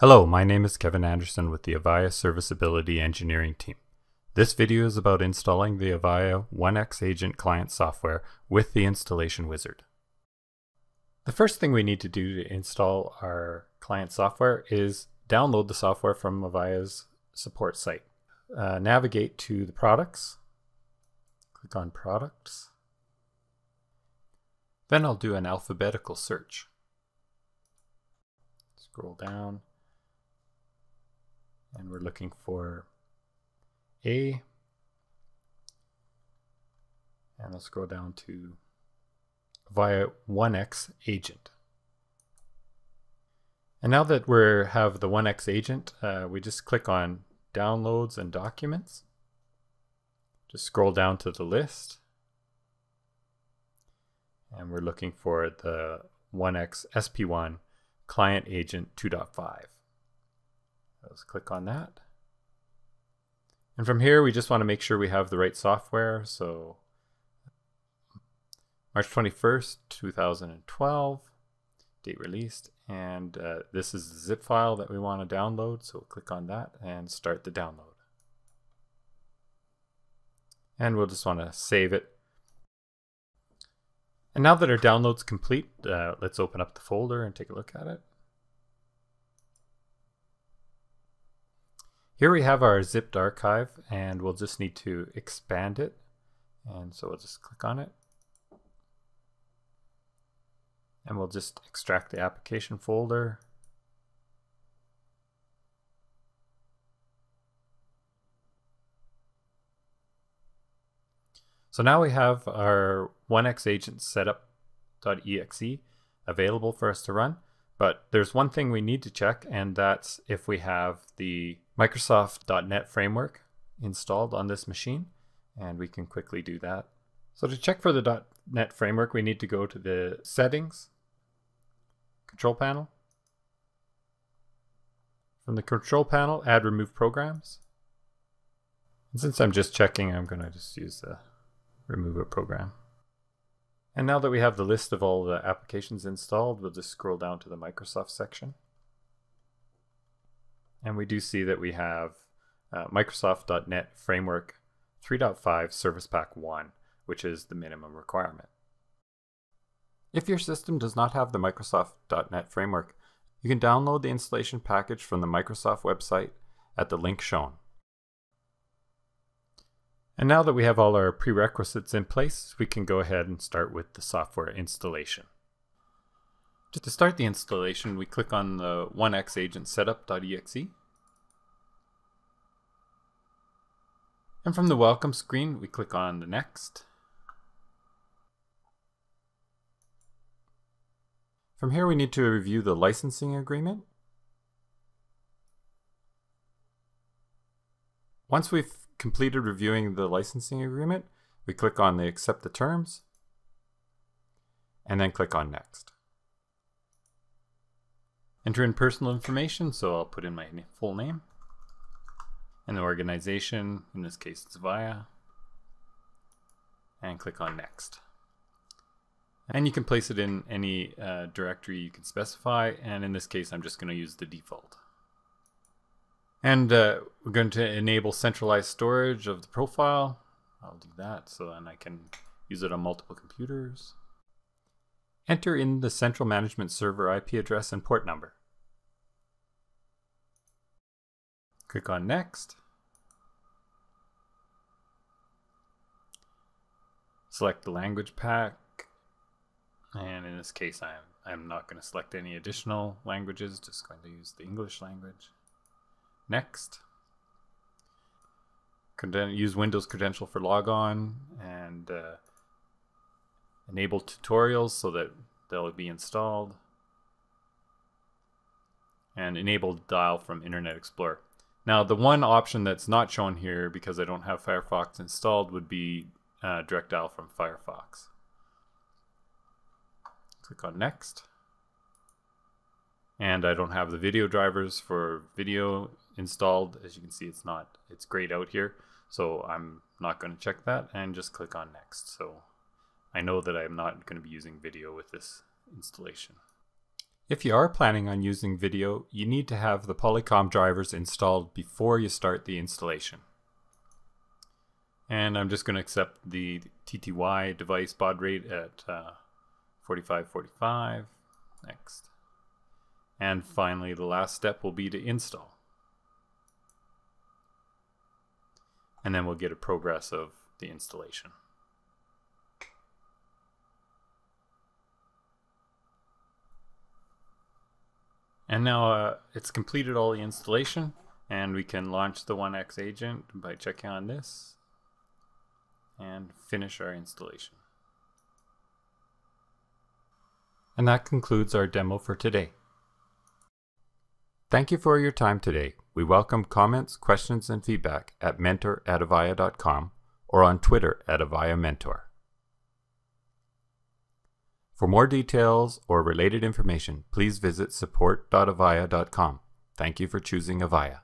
Hello, my name is Kevin Anderson with the Avaya Serviceability Engineering team. This video is about installing the Avaya one-X Agent client software with the installation wizard. The first thing we need to do to install our client software is download the software from Avaya's support site. Uh, navigate to the products, click on products. Then I'll do an alphabetical search. Scroll down and we're looking for A. And let's scroll down to Avaya one-X agent. And now that we have the one-X agent, uh, we just click on downloads and documents. Just scroll down to the list. And we're looking for the one-X SP1 client agent 2.5. Let's click on that. And from here, we just want to make sure we have the right software. So March 21st, 2012, date released. And uh, this is the zip file that we want to download. So we'll click on that and start the download. And we'll just want to save it. And now that our download's complete, uh, let's open up the folder and take a look at it. Here we have our zipped archive and we'll just need to expand it. And so we'll just click on it. And we'll just extract the application folder. So now we have our one-X agent setup.exe available for us to run. But there's one thing we need to check, and that's if we have the Microsoft.NET framework installed on this machine, and we can quickly do that. So to check for the .NET framework, we need to go to the Settings, Control Panel. From the Control Panel, Add Remove Programs. And since I'm just checking, I'm going to just use the Remove a Program. And now that we have the list of all the applications installed, we'll just scroll down to the Microsoft section. And we do see that we have uh, Microsoft.NET Framework 3.5 Service Pack 1, which is the minimum requirement. If your system does not have the Microsoft.NET Framework, you can download the installation package from the Microsoft website at the link shown. And now that we have all our prerequisites in place, we can go ahead and start with the software installation. Just to start the installation, we click on the one-X agent setup.exe. And from the welcome screen, we click on the next. From here, we need to review the licensing agreement. Once we've completed reviewing the licensing agreement, we click on the accept the terms and then click on next. Enter in personal information, so I'll put in my full name and the organization, in this case it's Avaya, and click on next. And you can place it in any uh, directory you can specify, and in this case I'm just going to use the default. And uh, we're going to enable centralized storage of the profile. I'll do that so then I can use it on multiple computers. Enter in the central management server IP address and port number. Click on Next. Select the language pack. And in this case, I'm, I'm not going to select any additional languages, just going to use the English language. Next. use Windows credential for logon and uh, enable tutorials so that they'll be installed. And enable dial from Internet Explorer. Now, the one option that's not shown here because I don't have Firefox installed would be uh, direct dial from Firefox. Click on Next. And I don't have the video drivers for video installed. As you can see, it's not, it's grayed out here. So I'm not going to check that and just click on next. So I know that I'm not going to be using video with this installation. If you are planning on using video, you need to have the Polycom drivers installed before you start the installation. And I'm just going to accept the TTY device baud rate at uh, 4545. Next. And finally, the last step will be to install. And then we'll get a progress of the installation. And now uh, it's completed all the installation and we can launch the one-X agent by checking on this and finish our installation. And that concludes our demo for today. Thank you for your time today. We welcome comments, questions, and feedback at mentor at avaya.com or on Twitter at Avaya Mentor. For more details or related information, please visit support.avaya.com. Thank you for choosing Avaya.